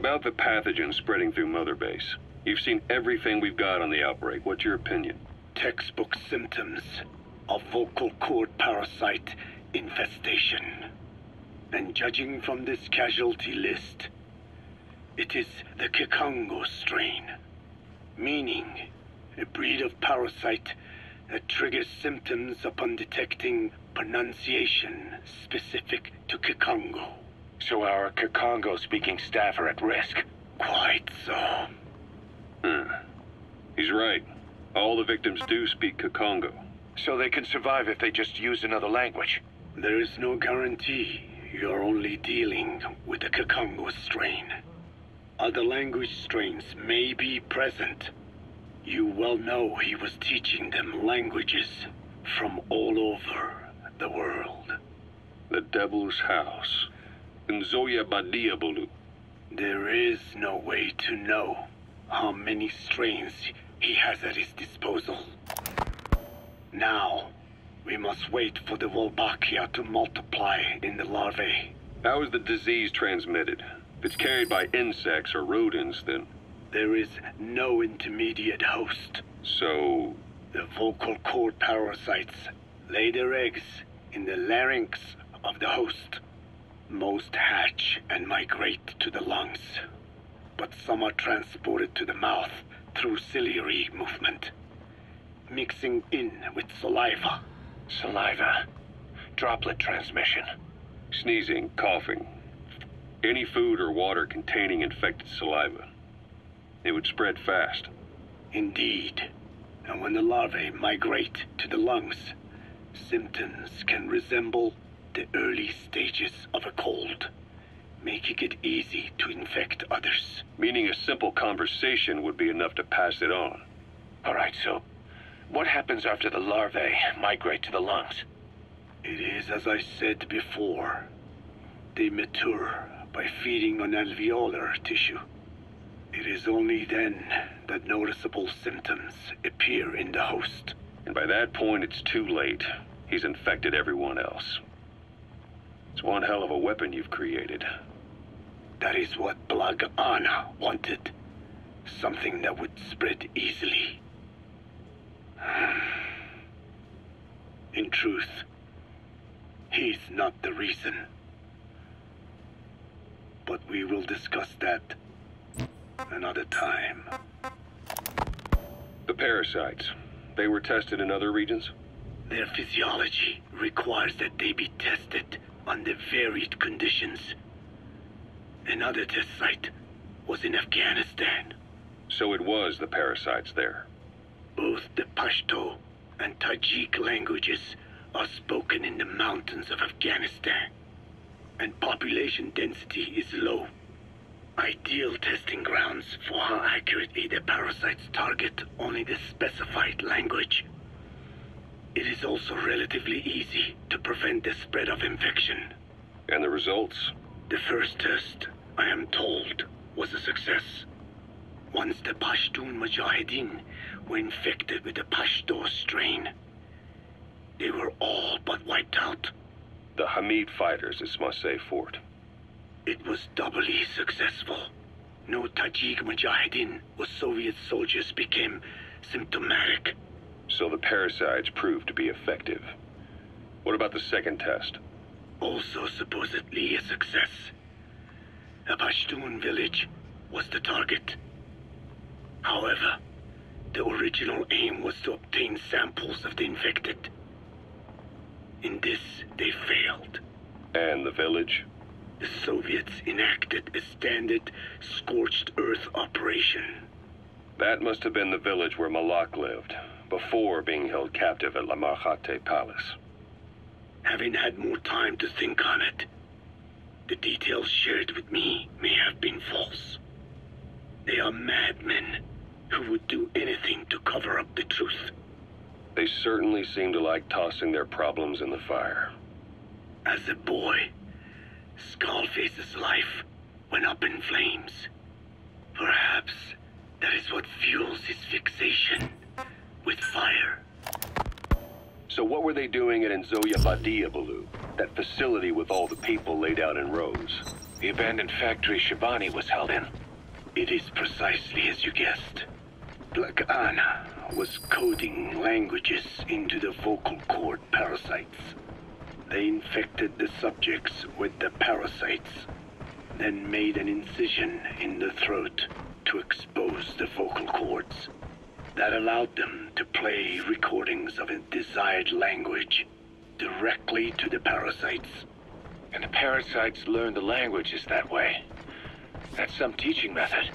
About the pathogen spreading through Mother Base. You've seen everything we've got on the outbreak. What's your opinion? Textbook symptoms of vocal cord parasite infestation. And judging from this casualty list, it is the Kikongo strain, meaning a breed of parasite that triggers symptoms upon detecting pronunciation specific to Kikongo. So our Kikongo-speaking staff are at risk. Quite so. Hmm. He's right. All the victims do speak Kikongo. So they can survive if they just use another language. There is no guarantee. You're only dealing with the Kikongo strain. Other language strains may be present. You well know he was teaching them languages from all over the world. The Devil's House. Nzoya Badiabulu. There is no way to know how many strains he has at his disposal. Now, we must wait for the Wolbachia to multiply in the larvae. How is the disease transmitted? If it's carried by insects or rodents, then... There is no intermediate host. So... The vocal cord parasites lay their eggs in the larynx of the host. Most hatch and migrate to the lungs, but some are transported to the mouth through ciliary movement, mixing in with saliva. Saliva. Droplet transmission. Sneezing, coughing. Any food or water containing infected saliva. It would spread fast. Indeed. And when the larvae migrate to the lungs, symptoms can resemble the early stages of a cold, making it easy to infect others. Meaning a simple conversation would be enough to pass it on. All right, so what happens after the larvae migrate to the lungs? It is as I said before. They mature by feeding on alveolar tissue. It is only then that noticeable symptoms appear in the host. And by that point, it's too late. He's infected everyone else. It's one hell of a weapon you've created. That is what Blag Anna wanted. Something that would spread easily. In truth, he's not the reason. But we will discuss that another time. The parasites. They were tested in other regions? Their physiology requires that they be tested under varied conditions. Another test site was in Afghanistan. So it was the parasites there. Both the Pashto and Tajik languages are spoken in the mountains of Afghanistan, and population density is low. Ideal testing grounds for how accurately the parasites target only the specified language. It is also relatively easy to prevent the spread of infection. And the results? The first test, I am told, was a success. Once the Pashtun Mujahideen were infected with the Pashto strain, they were all but wiped out. The Hamid fighters at Smasei Fort. It was doubly successful. No Tajik Mujahideen or Soviet soldiers became symptomatic. So the parasites proved to be effective. What about the second test? Also supposedly a success. A Pashtun village was the target. However, the original aim was to obtain samples of the infected. In this, they failed. And the village? The Soviets enacted a standard scorched earth operation. That must have been the village where Malak lived, before being held captive at Lamar Khaate Palace. Having had more time to think on it, the details shared with me may have been false. They are madmen who would do anything to cover up the truth. They certainly seem to like tossing their problems in the fire. As a boy, Skullface's life went up in flames. Perhaps that is what fuels his fixation with fire. So what were they doing at Nzoya Badiabulu, that facility with all the people laid out in rows? The abandoned factory Shabani was held in. It is precisely as you guessed. Black Anna was coding languages into the vocal cord parasites. They infected the subjects with the parasites, then made an incision in the throat to expose the vocal cords. That allowed them to play recordings of a desired language directly to the parasites. And the parasites learn the languages that way. That's some teaching method.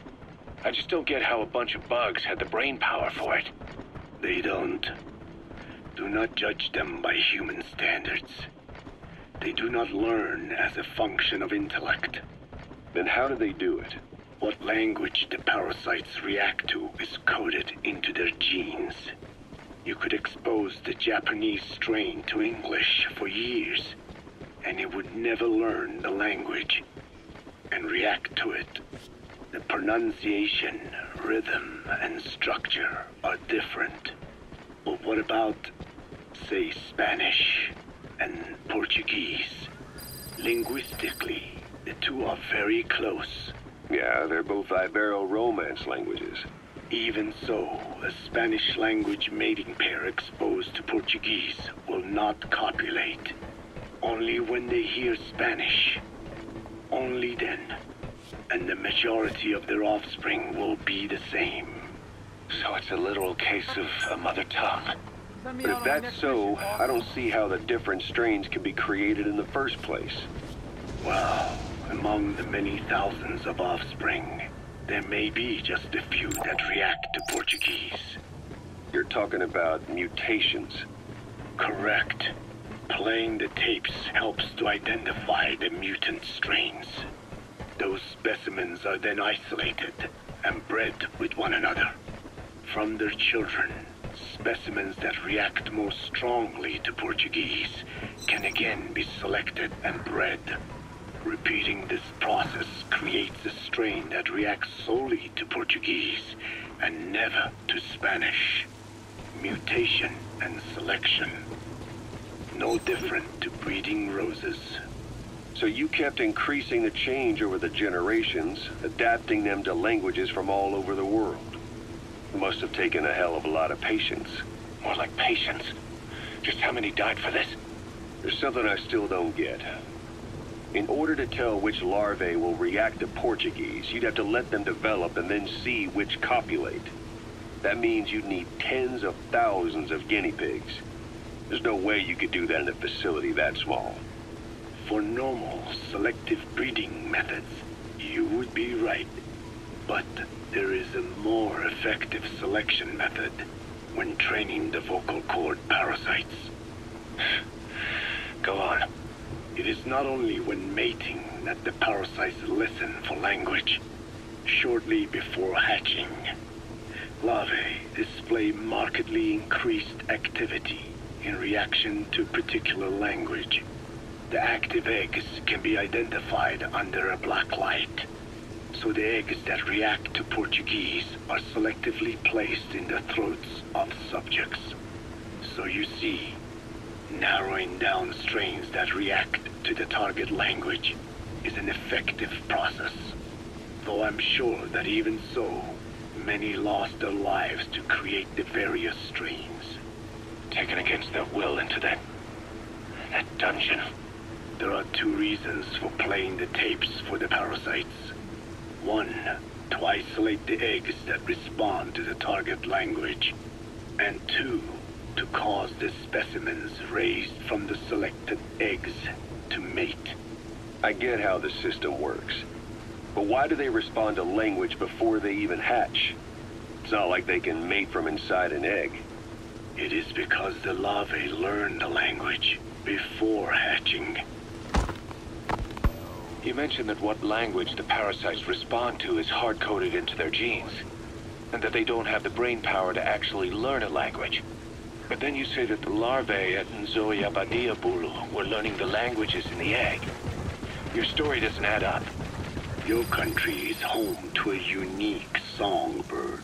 I just don't get how a bunch of bugs had the brain power for it. They don't. Do not judge them by human standards. They do not learn as a function of intellect. Then how do they do it? What language the parasites react to is coded into their genes. You could expose the Japanese strain to English for years, and it would never learn the language and react to it. The pronunciation, rhythm, and structure are different. But what about, say, Spanish and Portuguese? Linguistically, the two are very close. Yeah, they're both Ibero-Romance languages. Even so, a Spanish language mating pair exposed to Portuguese will not copulate. Only when they hear Spanish. Only then. And the majority of their offspring will be the same. So it's a literal case of a mother tongue. But if that's so, I don't see how the different strains could be created in the first place. Well, among the many thousands of offspring, there may be just a few that react to Portuguese. You're talking about mutations. Correct. Playing the tapes helps to identify the mutant strains. Those specimens are then isolated and bred with one another. From their children, specimens that react more strongly to Portuguese can again be selected and bred. Repeating this process creates a strain that reacts solely to Portuguese and never to Spanish. Mutation and selection. No different to breeding roses. So you kept increasing the change over the generations, adapting them to languages from all over the world. It must have taken a hell of a lot of patience. More like patience. Just how many died for this? There's something I still don't get. In order to tell which larvae will react to Portuguese, you'd have to let them develop and then see which copulate. That means you'd need tens of thousands of guinea pigs. There's no way you could do that in a facility that small. For normal selective breeding methods, you would be right. But there is a more effective selection method when training the vocal cord parasites. Go on. It is not only when mating that the parasites listen for language. Shortly before hatching, larvae display markedly increased activity in reaction to particular language. The active eggs can be identified under a black light. So the eggs that react to Portuguese are selectively placed in the throats of subjects. So you see, narrowing down strains that react to the target language is an effective process. Though I'm sure that even so, many lost their lives to create the various strains. Taken against their will into that... that dungeon. There are two reasons for playing the tapes for the parasites. One, to isolate the eggs that respond to the target language. And two, to cause the specimens raised from the selected eggs to mate. I get how the system works. But why do they respond to language before they even hatch? It's not like they can mate from inside an egg. It is because the larvae learn the language before hatching. You mentioned that what language the parasites respond to is hard-coded into their genes, and that they don't have the brain power to actually learn a language. But then you say that the larvae at Nzoya Badiabulu were learning the languages in the egg. Your story doesn't add up. Your country is home to a unique songbird.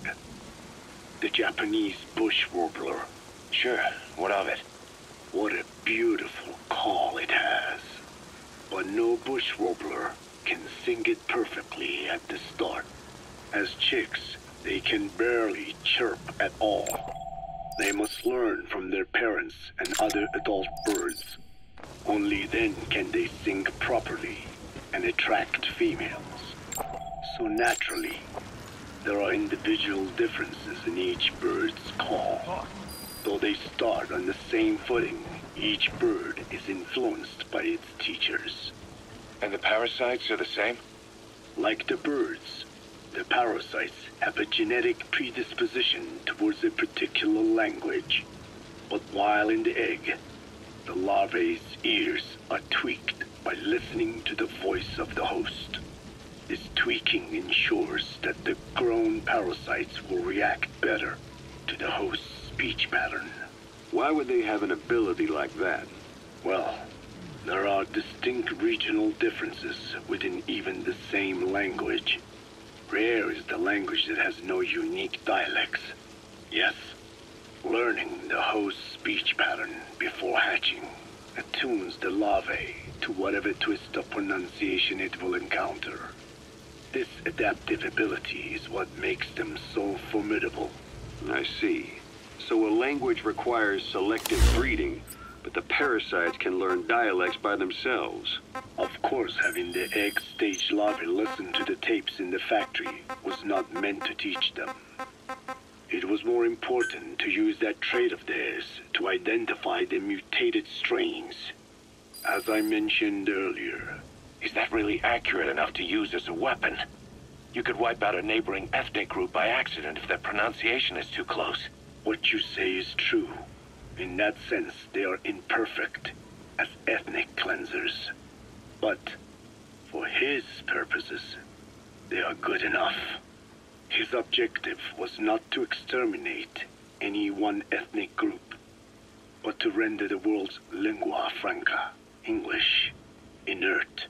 The Japanese bush warbler. Sure, what of it? What a beautiful call it has. But no bush warbler can sing it perfectly at the start. As chicks, they can barely chirp at all. They must learn from their parents and other adult birds. Only then can they sing properly and attract females. So naturally, there are individual differences in each bird's call. Though they start on the same footing, each bird is influenced by its teachers. And the parasites are the same? Like the birds, the parasites have a genetic predisposition towards a particular language. But while in the egg, the larvae's ears are tweaked by listening to the voice of the host. This tweaking ensures that the grown parasites will react better to the host's speech pattern. Why would they have an ability like that? Well, there are distinct regional differences within even the same language. Rare is the language that has no unique dialects. Yes, learning the host's speech pattern before hatching attunes the larvae to whatever twist of pronunciation it will encounter. This adaptive ability is what makes them so formidable. I see. So a language requires selective breeding, but the parasites can learn dialects by themselves. Of course, having the egg stage larvae listen to the tapes in the factory was not meant to teach them. It was more important to use that trait of theirs to identify the mutated strains. As I mentioned earlier, Is that really accurate enough to use as a weapon? You could wipe out a neighboring ethnic group by accident if their pronunciation is too close. what you say is true. In that sense, they are imperfect as ethnic cleansers. But for his purposes, they are good enough. His objective was not to exterminate any one ethnic group, but to render the world's lingua franca, English, inert